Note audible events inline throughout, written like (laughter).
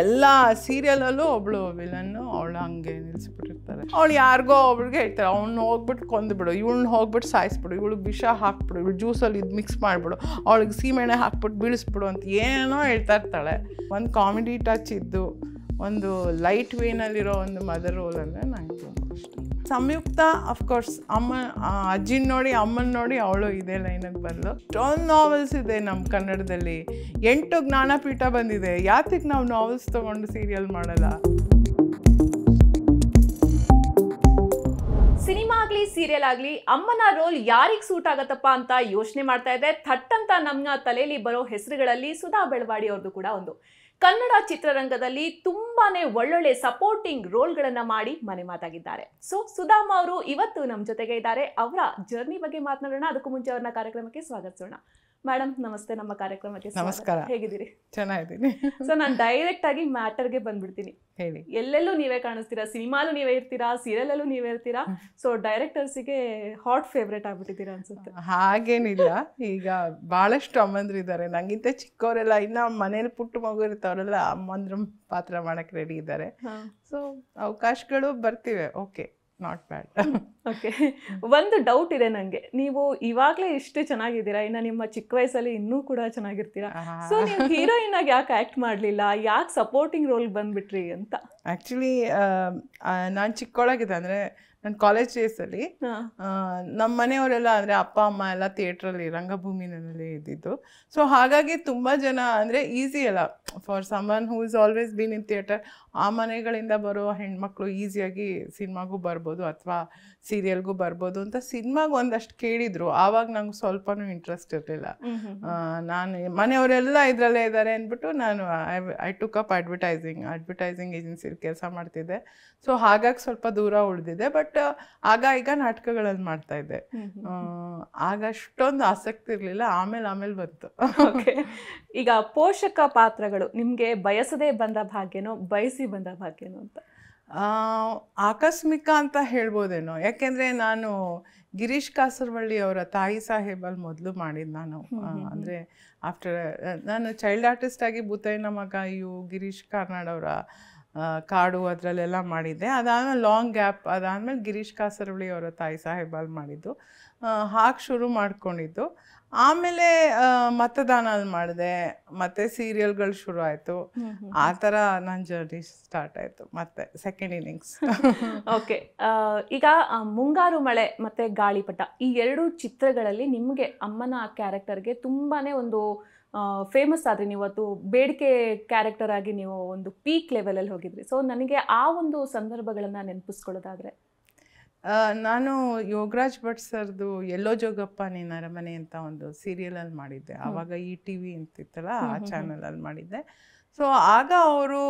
ಎಲ್ಲ ಸೀರಿಯಲಲ್ಲೂ ಒಬ್ಳು ವಿಲನ್ನು ಅವಳು ಹಂಗೆ ನಿಲ್ಲಿಸ್ಬಿಟ್ಟಿರ್ತಾರೆ ಅವಳು ಯಾರಿಗೋ ಒಬ್ಳಿಗೆ ಹೇಳ್ತಾರೆ ಅವ್ನು ಹೋಗ್ಬಿಟ್ಟು ಕೊಂದ್ಬಿಡು, ಇವಳನ್ನ ಹೋಗ್ಬಿಟ್ಟು ಸಾಯಿಸ್ಬಿಡು ಇವಳು ವಿಷ ಹಾಕ್ಬಿಡು, ಇವಳು ಜ್ಯೂಸಲ್ಲಿ ಇದು ಮಿಕ್ಸ್ ಮಾಡಿಬಿಡು, ಅವಳಿಗೆ ಸೀಮೆಣ್ಣೆ ಹಾಕ್ಬಿಟ್ಟು ಬೀಳಿಸ್ಬಿಡು ಅಂತ ಏನೋ ಹೇಳ್ತಾ ಇರ್ತಾಳೆ. ಒಂದು ಕಾಮಿಡಿ ಟಚ್ ಇದ್ದು, ಒಂದು ಲೈಟ್ ವೇನಲ್ಲಿರೋ ಒಂದು ಮದರ್ ರೋಲ್ ಅಂದರೆ ನಂಗೆ ತುಂಬ ಸಂಯುಕ್ತ ಅಫ್ಕೋರ್ಸ್ ಅಮ್ಮ ಅಜ್ಜಿನ ನೋಡಿ, ಅಮ್ಮನ ನೋಡಿ ಅವಳು ಇದೇ ಲೈನಿಗೆ ಬಂದು ಇಷ್ಟೊಂದು ನಾವೆಲ್ಸ್ ಇದೆ ನಮ್ಮ ಕನ್ನಡದಲ್ಲಿ. ಎಂಟು ಜ್ಞಾನಪೀಠ ಬಂದಿದೆ. ಯಾತಕ್ಕೆ ನಾವು ನಾವೆಲ್ಸ್ ತೊಗೊಂಡು ಸೀರಿಯಲ್ ಮಾಡಲ್ಲ? ಸಿನಿಮಾ ಆಗ್ಲಿ ಸೀರಿಯಲ್ ಆಗ್ಲಿ, ಅಮ್ಮನ ರೋಲ್ ಯಾರಿಗೆ ಸೂಟ್ ಆಗತ್ತಪ್ಪ ಅಂತ ಯೋಚನೆ ಮಾಡ್ತಾ ಇದೆ ಥಟ್ ಅಂತ ನಮ್ಮ ತಲೆಯಲ್ಲಿ ಬರೋ ಹೆಸರುಗಳಲ್ಲಿ ಸುಧಾ ಬೆಳವಾಡಿ ಅವ್ರದ್ದು ಕೂಡ ಒಂದು. ಕನ್ನಡ ಚಿತ್ರರಂಗದಲ್ಲಿ ತುಂಬಾನೇ ಒಳ್ಳೊಳ್ಳೆ ಸಪೋರ್ಟಿಂಗ್ ರೋಲ್ಗಳನ್ನು ಮಾಡಿ ಮನೆ ಮಾತಾಗಿದ್ದಾರೆ. ಸೊ ಸುಧಾಮ ಅವರು ಇವತ್ತು ನಮ್ಮ ಜೊತೆಗೆ ಇದ್ದಾರೆ. ಅವರ ಜರ್ನಿ ಬಗ್ಗೆ ಮಾತನಾಡೋಣ. ಅದಕ್ಕೂ ಮುಂಚೆ ಅವ್ರನ್ನ ಕಾರ್ಯಕ್ರಮಕ್ಕೆ ಸ್ವಾಗತಿಸೋಣ. ಮೇಡಮ್ ನಮಸ್ತೆ. ನಮ್ಮ ಕಾರ್ಯಕ್ರಮಕ್ಕೆ. ನಮಸ್ಕಾರ. ಹೇಗಿದ್ದೀರಿ? ಚೆನ್ನಾಗಿದ್ದೀನಿ. ಸೊ ನಾನು ಡೈರೆಕ್ಟ್ ಆಗಿ ಮ್ಯಾಟರ್ಗೆ ಬಂದ್ಬಿಡ್ತೀನಿ. ಹೇಳಿ. ಎಲ್ಲೆಲ್ಲೂ ನೀವೇ ಕಾಣಿಸ್ತೀರಾ? ಸಿನಿಮಾಲು ನೀವೇ ಇರ್ತೀರಾ? ಸೀರಿಯಲಲ್ಲೂ ನೀವೇ ಇರ್ತೀರಾ? ಸೊ ಡೈರೆಕ್ಟರ್ಸಿಗೆ ಹಾಟ್ ಫೇವ್ರೇಟ್ ಆಗ್ಬಿಟ್ಟಿದ್ದೀರಾ ಅನ್ಸುತ್ತೆ. ಹಾಗೇನಿಲ್ಲ. ಈಗ ಭಾಳಷ್ಟು ಅಮ್ಮಂದ್ರಿದ್ದಾರೆ ನಂಗಿಂತ ಚಿಕ್ಕವರೆಲ್ಲ ಇನ್ನ ಮನೇಲಿ ಪುಟ್ಟ ಮಗು ಇರ್ತಾವರೆಲ್ಲ ಅಮ್ಮಂದ್ರ ಪಾತ್ರ ಮಾಡಕ್ ರೆಡಿ ಇದ್ದಾರೆ. ಸೊ ಅವಕಾಶಗಳು ಬರ್ತಿವೆ. ಓಕೆ ನಾಟ್ ಬ್ಯಾಡ್ ಓಕೆ ಒಂದು ಡೌಟ್ ಇದೆ ನನಗೆ ನೀವು ಇವಾಗಲೇ ಇಷ್ಟು ಚೆನ್ನಾಗಿದ್ದೀರಾ? ಇನ್ನು ನಿಮ್ಮ ಚಿಕ್ಕ ವಯಸ್ಸಲ್ಲಿ ಇನ್ನೂ ಕೂಡ ಚೆನ್ನಾಗಿರ್ತೀರಾ? ಸೊ ನೀವು ಹೀರೋಯಿನ್ ಆಗಿ ಯಾಕೆ ಆಕ್ಟ್ ಮಾಡಲಿಲ್ಲ? ಯಾಕೆ ಸಪೋರ್ಟಿಂಗ್ ರೋಲ್ ಬಂದ್ಬಿಟ್ರಿ ಅಂತ? ಆ್ಯಕ್ಚುಲಿ ನಾನು ಚಿಕ್ಕೊಳಗಿದೆ ಅಂದರೆ ನನ್ನ ಕಾಲೇಜ್ ಡೇಸಲ್ಲಿ. ನಮ್ಮ ಮನೆಯವರೆಲ್ಲ ಅಂದರೆ ಅಪ್ಪ ಅಮ್ಮ ಎಲ್ಲ ಥಿಯೇಟ್ರಲ್ಲಿ ರಂಗಭೂಮಿನಲ್ಲಿ ಇದ್ದಿದ್ದು ಸೊ ಹಾಗಾಗಿ ತುಂಬ ಜನ ಅಂದರೆ ಈಸಿ ಅಲ್ಲ for someone who is always been in theatre ಆ ಮನೆಗಳಿಂದ ಬರೋ ಹೆಣ್ಮಕ್ಳು ಈಸಿಯಾಗಿ ಸಿನಿಮಾಗೂ ಬರ್ಬೋದು ಅಥವಾ ಸೀರಿಯಲ್ಗೂ ಬರ್ಬೋದು ಅಂತ ಸಿನಿಮಾಗೆ ಒಂದಷ್ಟು ಕೇಳಿದ್ರು. ಆವಾಗ ನಂಗೆ ಸ್ವಲ್ಪನೂ ಇಂಟ್ರೆಸ್ಟ್ ಇರಲಿಲ್ಲ. ನಾನು ಮನೆಯವರೆಲ್ಲ ಇದರಲ್ಲೇ ಇದ್ದಾರೆ ಅಂದ್ಬಿಟ್ಟು ನಾನು I took up advertising advertising ಏಜೆನ್ಸಿಲಿ ಕೆಲಸ ಮಾಡ್ತಿದ್ದೆ. ಸೊ ಹಾಗಾಗಿ ಸ್ವಲ್ಪ ದೂರ ಉಳಿದಿದೆ ಬಟ್ ಆಗ ಈಗ ನಾಟಕಗಳಲ್ಲಿ ಮಾಡ್ತಾ ಇದ್ದೆ. ಆಗ ಅಷ್ಟೊಂದು ಆಸಕ್ತಿ ಇರಲಿಲ್ಲ. ಆಮೇಲೆ ಆಮೇಲೆ ಬಂತು. ಓಕೆ. ಈಗ ಪೋಷಕ ಪಾತ್ರಗಳು ನಿಮಗೆ ಬಯಸದೇ ಬಂದ ಭಾಗ್ಯನೋ ಬಯಸಿ ಬಂದ ಭಾಗ್ಯನೋ ಅಂತ? ಆಕಸ್ಮಿಕ ಅಂತ ಹೇಳ್ಬೋದೇನೋ? ಯಾಕೆಂದರೆ ನಾನು ಗಿರೀಶ್ ಕಾಸರವಳ್ಳಿ ಅವರ ತಾಯಿ ಸಾಹೇಬಲ್ಲಿ ಮೊದಲು ಮಾಡಿದ್ದು ನಾನು. ಅಂದರೆ ಆಫ್ಟರ್ ನಾನು ಚೈಲ್ಡ್ ಆರ್ಟಿಸ್ಟ್ ಆಗಿ ಭೂತಯ್ಯನ ಮಗ ಇವು ಗಿರೀಶ್ ಕಾರ್ನಾಡ್ ಅವರ ಕಾಡು ಅದರಲ್ಲೆಲ್ಲ ಮಾಡಿದ್ದೆ. ಅದಾದಮೇಲೆ ಲಾಂಗ್ ಗ್ಯಾಪ್ ಅದಾದಮೇಲೆ ಗಿರೀಶ್ ಕಾಸರವಳ್ಳಿ ಅವರ ತಾಯಿ ಸಾಹೇಬಲ್ಲಿ ಮಾಡಿದ್ದು. ಹಾಕಿ ಶುರು ಮಾಡ್ಕೊಂಡಿದ್ದು. ಆಮೇಲೆ ಮತದಾನ ಮಾಡಿದೆ. ಮತ್ತೆ ಸೀರಿಯಲ್ಗಳು ಶುರು ಆಯ್ತು ಆ ಥರ ನನ್ನ ಜರ್ನಿ ಸ್ಟಾರ್ಟ್ ಆಯ್ತು. ಮತ್ತೆ ಸೆಕೆಂಡ್ ಇನ್ನಿಂಗ್ಸ್ ಓಕೆ. ಈಗ ಮುಂಗಾರು ಮಳೆ ಮತ್ತೆ ಗಾಳಿಪಟ ಈ ಎರಡು ಚಿತ್ರಗಳಲ್ಲಿ ನಿಮಗೆ ಅಮ್ಮನ ಕ್ಯಾರೆಕ್ಟರ್ಗೆ ತುಂಬಾನೇ ಒಂದು ಫೇಮಸ್ ಆದ್ರಿ ನೀವು ಅದು ಬೇಡಿಕೆ ಕ್ಯಾರೆಕ್ಟರ್ ಆಗಿ ನೀವು ಒಂದು ಪೀಕ್ ಲೆವೆಲಲ್ಲಿ ಹೋಗಿದ್ರಿ. ಸೊ ನನಗೆ ಆ ಒಂದು ಸಂದರ್ಭಗಳನ್ನ ನೆನಪಿಸ್ಕೊಳ್ಳೋದಾದ್ರೆ. ನಾನು ಯೋಗರಾಜ್ ಭಟ್ ಸರ್ದು ಎಲ್ಲೋ ಜೋಗಪ್ಪ ನೀನ್ ಅರಮನೆ ಅಂತ ಒಂದು ಸೀರಿಯಲಲ್ಲಿ ಮಾಡಿದ್ದೆ. ಆವಾಗ ಈ ಟಿ ವಿ ಅಂತಿತ್ತಲ್ಲ ಆ ಚಾನಲಲ್ಲಿ ಮಾಡಿದ್ದೆ. ಸೊ ಆಗ ಅವರು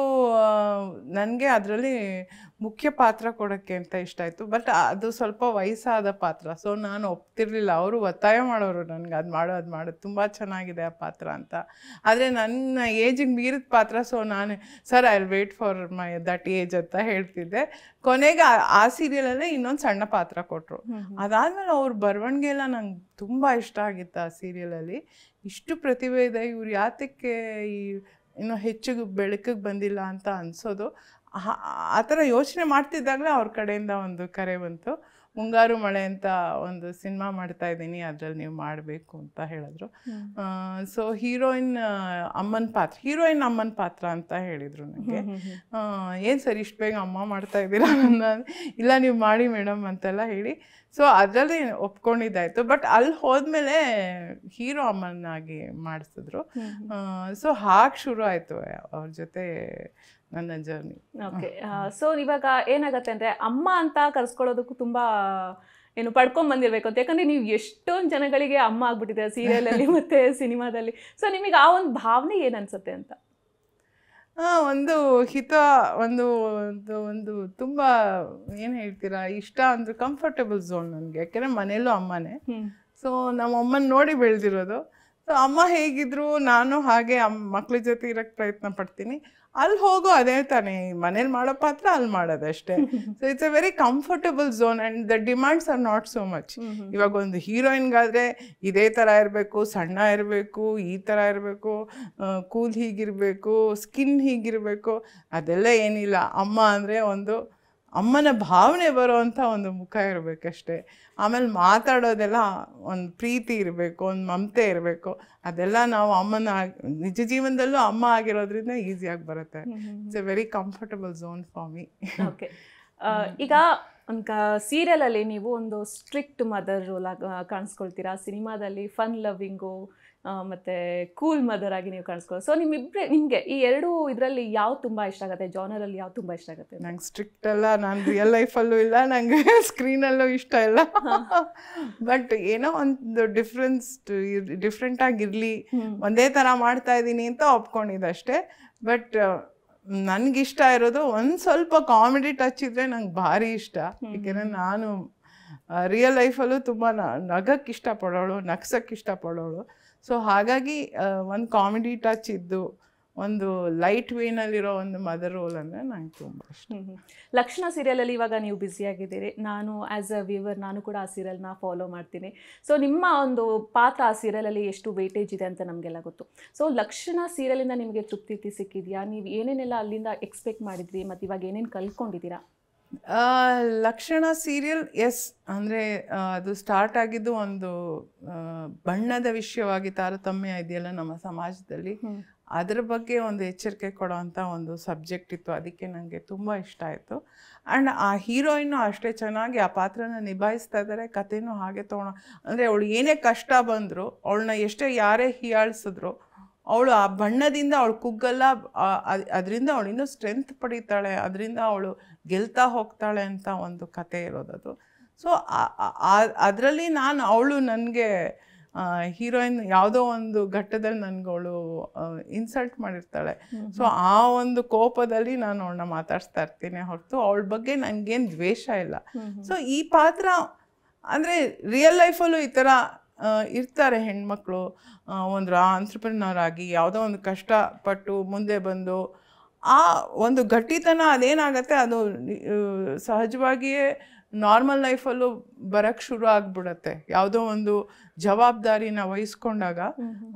ನನಗೆ ಅದರಲ್ಲಿ ಮುಖ್ಯ ಪಾತ್ರ ಕೊಡೋಕ್ಕೆ ಅಂತ ಇಷ್ಟ ಆಯಿತು. ಬಟ್ ಅದು ಸ್ವಲ್ಪ ವಯಸ್ಸಾದ ಪಾತ್ರ. ಸೊ ನಾನು ಒಪ್ತಿರ್ಲಿಲ್ಲ. ಅವರು ಒತ್ತಾಯ ಮಾಡೋರು ನನಗೆ. ಅದು ಮಾಡೋ ಅದು ಮಾಡು. ತುಂಬ ಚೆನ್ನಾಗಿದೆ ಆ ಪಾತ್ರ ಅಂತ. ಆದರೆ ನನ್ನ ಏಜಿಗೆ ಮೀರಿದ ಪಾತ್ರ ಸೊ ನಾನು sir I wait for my that age ಅಂತ ಹೇಳ್ತಿದ್ದೆ. ಕೊನೆಗೆ ಆ- ಆ ಸೀರಿಯಲಲ್ಲೇ ಇನ್ನೊಂದು ಸಣ್ಣ ಪಾತ್ರ ಕೊಟ್ಟರು ಅದಾದಮೇಲೆ ಅವ್ರ ಬರವಣಿಗೆ ಎಲ್ಲ ನಂಗೆ ತುಂಬ ಇಷ್ಟ ಆಗಿತ್ತು ಆ ಸೀರಿಯಲಲ್ಲಿ ಇಷ್ಟು ಪ್ರತಿಭೆ ಇದೆ ಇವ್ರು ಯಾತಕ್ಕೆ ಈ ಇನ್ನೂ ಹೆಚ್ಚು ಬೆಳಕಿಗೆ ಬಂದಿಲ್ಲ ಅಂತ ಅನಿಸೋದು. ಆ ಥರ ಯೋಚನೆ ಮಾಡ್ತಿದ್ದಾಗಲೇ ಅವ್ರ ಕಡೆಯಿಂದ ಒಂದು ಕರೆ ಬಂತು. ಮುಂಗಾರು ಮಳೆ ಅಂತ ಒಂದು ಸಿನಿಮಾ ಮಾಡ್ತಾ ಇದ್ದೀನಿ ಅದರಲ್ಲಿ ನೀವು ಮಾಡಬೇಕು ಅಂತ ಹೇಳಿದ್ರು. ಸೊ ಹೀರೋಯಿನ್ ಅಮ್ಮನ ಪಾತ್ರ ಹೀರೋಯಿನ್ ಅಮ್ಮನ ಪಾತ್ರ ಅಂತ ಹೇಳಿದರು ನನಗೆ ಏನು ಸರ್ ಇಷ್ಟು ಬೇಗ ಅಮ್ಮ ಮಾಡ್ತಾ ಇದ್ದೀರಾ ಇಲ್ಲ ನೀವು ಮಾಡಿ ಮೇಡಮ್ ಅಂತೆಲ್ಲ ಹೇಳಿ. ಸೊ ಅದರಲ್ಲಿ ಒಪ್ಕೊಂಡಿದ್ದಾಯ್ತು. ಬಟ್ ಅಲ್ಲಿ ಹೋದ್ಮೇಲೆ ಹೀರೋ ಅಮ್ಮನಾಗಿ ಮಾಡಿಸಿದ್ರು. ಸೊ ಹಾಗೆ ಶುರು ಆಯಿತು ಅವ್ರ ಜೊತೆ ನನ್ನ ಜರ್ನಿ ಓಕೆ ಸೊ ಇವಾಗ ಏನಾಗತ್ತೆ ಅಂದ್ರೆ ಅಮ್ಮ ಅಂತ ಕರ್ಸ್ಕೊಳ್ಳೋದಕ್ಕೂ ತುಂಬಾ ಏನು ಪಡ್ಕೊಂಡ್ ಬಂದಿರ್ಬೇಕು ಅಂತ. ಯಾಕಂದ್ರೆ ನೀವು ಎಷ್ಟೊಂದು ಜನಗಳಿಗೆ ಅಮ್ಮ ಆಗ್ಬಿಟ್ಟಿದೆ ಸೀರಿಯಲ್ ಅಲ್ಲಿ ಮತ್ತೆ ಸಿನಿಮಾದಲ್ಲಿ. ಸೊ ನಿಮಗೆ ಆ ಒಂದು ಭಾವನೆ ಏನ್ ಅನ್ಸುತ್ತೆ ಅಂತ? ಒಂದು ಹಿತ ಒಂದು ಒಂದು ಒಂದು ತುಂಬ ಏನು ಹೇಳ್ತೀರಾ ಇಷ್ಟ ಅಂದ್ರೆ ಕಂಫರ್ಟಬಲ್ ಝೋನ್ ನನಗೆ. ಯಾಕೆಂದರೆ ಮನೇಲೂ ಅಮ್ಮನೇ. ಸೊ ನಮ್ಮ ಅಮ್ಮನ ನೋಡಿ ಬೆಳೆದಿರೋದು. ಸೊ ಅಮ್ಮ ಹೇಗಿದ್ರು ನಾನು ಹಾಗೆ ಅಮ್ಮ ಮಕ್ಳ ಜೊತೆ ಇರೋಕ್ಕೆ ಪ್ರಯತ್ನ ಪಡ್ತೀನಿ. ಅಲ್ಲಿ ಹೋಗೋ ಅದೇ ತಾನೇ ಮನೇಲಿ ಮಾಡೋ ಪಾತ್ರ ಅಲ್ಲಿ ಮಾಡೋದಷ್ಟೇ so it's a very comfortable zone and the demands are not so much ಇವಾಗ ಒಂದು ಹೀರೋಯಿನ್ಗಾದರೆ ಇದೇ ಥರ ಇರಬೇಕು ಸಣ್ಣ ಇರಬೇಕು ಈ ಥರ ಇರಬೇಕು ಕೂಲ್ ಹೀಗಿರಬೇಕು ಸ್ಕಿನ್ ಹೀಗಿರಬೇಕು ಅದೆಲ್ಲ ಏನಿಲ್ಲ. ಅಮ್ಮ ಅಂದರೆ ಒಂದು ಅಮ್ಮನ ಭಾವನೆ ಬರುವಂಥ ಒಂದು ಮುಖ ಇರಬೇಕಷ್ಟೇ. ಆಮೇಲೆ ಮಾತಾಡೋದೆಲ್ಲ ಒಂದು ಪ್ರೀತಿ ಇರಬೇಕು ಒಂದು ಮಮತೆ ಇರಬೇಕು. ಅದೆಲ್ಲ ನಾವು ಅಮ್ಮನ ನಿಜ ಜೀವನದಲ್ಲೂ ಅಮ್ಮ ಆಗಿರೋದ್ರಿಂದ ಈಸಿಯಾಗಿ ಬರುತ್ತೆ. It's a very comfortable zone for me okay ಈಗ ಒಂದು ಸೀರಿಯಲಲ್ಲಿ ನೀವು ಒಂದು ಸ್ಟ್ರಿಕ್ಟ್ ಮದರ್ ರೋಲ್ ಕಾಣಿಸ್ಕೊಳ್ತೀರಾ? ಸಿನಿಮಾದಲ್ಲಿ ಫನ್ ಲವಿಂಗು ಮತ್ತೆ ಕೂಲ್ ಮದರ್ ಆಗಿ ನೀವು ಕಾಣಿಸ್ಕೊಳ್ಳೋ ಸೊ ನಿಮ್ಮಿಬ್ರೆ ನಿಮಗೆ ಈ ಎರಡು ಇದರಲ್ಲಿ ಯಾವ್ದು ತುಂಬಾ ಇಷ್ಟ ಆಗುತ್ತೆ? ಜಾನರ್ ಅಲ್ಲಿ ಯಾವ್ದು ತುಂಬಾ ಇಷ್ಟ ಆಗುತ್ತೆ? ನಂಗೆ ಸ್ಟ್ರಿಕ್ಟ್ ಅಲ್ಲ ನಾನು ರಿಯಲ್ ಲೈಫಲ್ಲೂ ಇಲ್ಲ ನಂಗೆ ಸ್ಕ್ರೀನಲ್ಲೂ ಇಷ್ಟ ಇಲ್ಲ. (laughs) ಬಟ್ ಏನೋ ಒಂದು ಡಿಫ್ರೆನ್ಸ್ ಡಿಫ್ರೆಂಟ್ ಆಗಿರ್ಲಿ. ಒಂದೇ ಥರ ಮಾಡ್ತಾ ಇದ್ದೀನಿ ಅಂತ ಒಪ್ಕೊಂಡಿದ್ದೆ ಅಷ್ಟೇ ಬಟ್ ನನಗಿಷ್ಟ ಇರೋದು ಒಂದ್ ಸ್ವಲ್ಪ ಕಾಮಿಡಿ ಟಚ್ ಇದ್ರೆ ನಂಗೆ ಭಾರಿ ಇಷ್ಟ. ಏಕೆಂದರೆ ನಾನು ರಿಯಲ್ ಲೈಫಲ್ಲೂ ತುಂಬ ನಗಕ್ಕೆ ಇಷ್ಟಪಡೋಳು ನಗ್ಸಕ್ಕೆ ಇಷ್ಟಪಡೋಳು. ಸೊ ಹಾಗಾಗಿ ಒಂದು ಕಾಮಿಡಿ ಟಚ್ ಇದ್ದು, ಒಂದು ಲೈಟ್ ವೇನಲ್ಲಿರೋ ಒಂದು ಮದರ್ ರೋಲ್ ಅಂದರೆ ನಂಗೆ ತುಂಬ ಇಷ್ಟ. ಲಕ್ಷಣ ಸೀರಿಯಲಲ್ಲಿ ಇವಾಗ ನೀವು ಬ್ಯುಸಿ ಆಗಿದ್ದೀರಿ. ನಾನು ಆ್ಯಸ್ ಅ ವ್ಯೂವರ್ ನಾನು ಕೂಡ ಆ ಸೀರಿಯಲ್ನ ಫಾಲೋ ಮಾಡ್ತೀನಿ. ಸೊ ನಿಮ್ಮ ಒಂದು ಪಾತ್ರ ಆ ಸೀರಿಯಲಲ್ಲಿ ಎಷ್ಟು ವೇಟೇಜ್ ಇದೆ ಅಂತ ನಮಗೆಲ್ಲ ಗೊತ್ತು. ಸೊ ಲಕ್ಷಣ ಸೀರಿಯಲಿಂದ ನಿಮಗೆ ತೃಪ್ತಿ ಸಿಕ್ಕಿದೆಯಾ? ನೀವು ಏನೇನೆಲ್ಲ ಅಲ್ಲಿಂದ ಎಕ್ಸ್ಪೆಕ್ಟ್ ಮಾಡಿದ್ರಿ? ಮತ್ತು ಇವಾಗ ಏನೇನು ಕಲ್ತ್ಕೊಂಡಿದ್ದೀರಾ? ಲಕ್ಷಣ ಸೀರಿಯಲ್ ಎಸ್ ಅಂದರೆ ಅದು ಸ್ಟಾರ್ಟ್ ಆಗಿದ್ದು ಒಂದು ಬಣ್ಣದ ವಿಷಯವಾಗಿ ತಾರತಮ್ಯ ಇದೆಯಲ್ಲ ನಮ್ಮ ಸಮಾಜದಲ್ಲಿ. ಅದರ ಬಗ್ಗೆ ಒಂದು ಎಚ್ಚರಿಕೆ ಕೊಡೋವಂಥ ಒಂದು ಸಬ್ಜೆಕ್ಟ್ ಇತ್ತು. ಅದಕ್ಕೆ ನನಗೆ ತುಂಬ ಇಷ್ಟ ಆಯಿತು. ಆ್ಯಂಡ್ ಆ ಹೀರೋಯಿನ್ನು ಅಷ್ಟೇ ಚೆನ್ನಾಗಿ ಆ ಪಾತ್ರನ ನಿಭಾಯಿಸ್ತಾ ಇದ್ದಾರೆ. ಕಥೆನೂ ಹಾಗೆ ತೊಗೊಳ ಅಂದರೆ ಅವಳು ಏನೇ ಕಷ್ಟ ಬಂದರೂ ಅವಳನ್ನ ಎಷ್ಟೇ ಯಾರೇ ಹೀಯಾಳಿಸಿದ್ರು ಅವಳು ಆ ಬಣ್ಣದಿಂದ ಅವಳು ಕುಗ್ಗಲ್ಲ ಅದರಿಂದ ಅವಳು ಇನ್ನೂ ಸ್ಟ್ರೆಂತ್ ಪಡೀತಾಳೆ ಅದರಿಂದ ಅವಳು ಗೆಲ್ತಾ ಹೋಗ್ತಾಳೆ ಅಂತ ಒಂದು ಕತೆ ಇರೋದದು ಸೊ ಅದರಲ್ಲಿ ನಾನು ಅವಳು ನನಗೆ ಹೀರೋಯಿನ್ ಯಾವುದೋ ಒಂದು ಘಟ್ಟದಲ್ಲಿ ನನಗೆ ಅವಳು ಇನ್ಸಲ್ಟ್ ಮಾಡಿರ್ತಾಳೆ. ಸೊ ಆ ಒಂದು ಕೋಪದಲ್ಲಿ ನಾನು ಅವಳನ್ನ ಮಾತಾಡ್ಸ್ತಾ ಇರ್ತೀನಿ ಹೊರತು ಅವಳ ಬಗ್ಗೆ ನನಗೇನು ದ್ವೇಷ ಇಲ್ಲ. ಸೊ ಈ ಪಾತ್ರ ಅಂದರೆ ರಿಯಲ್ ಲೈಫಲ್ಲೂ ಈ ಥರ ಇರ್ತಾರೆ ಹೆಣ್ಮಕ್ಳು ಒಂದು ಆಂಟ್ರಪ್ರಿನರ್ ಆಗಿ ಯಾವುದೋ ಒಂದು ಕಷ್ಟಪಟ್ಟು ಮುಂದೆ ಬಂದು ಆ ಒಂದು ಗಟ್ಟಿತನ ಅದೇನಾಗತ್ತೆ ಅದು ಸಹಜವಾಗಿಯೇ ನಾರ್ಮಲ್ ಲೈಫಲ್ಲೂ ಬರೋಕ್ಕೆ ಶುರು ಆಗ್ಬಿಡತ್ತೆ. ಯಾವುದೋ ಒಂದು ಜವಾಬ್ದಾರಿನ ವಹಿಸ್ಕೊಂಡಾಗ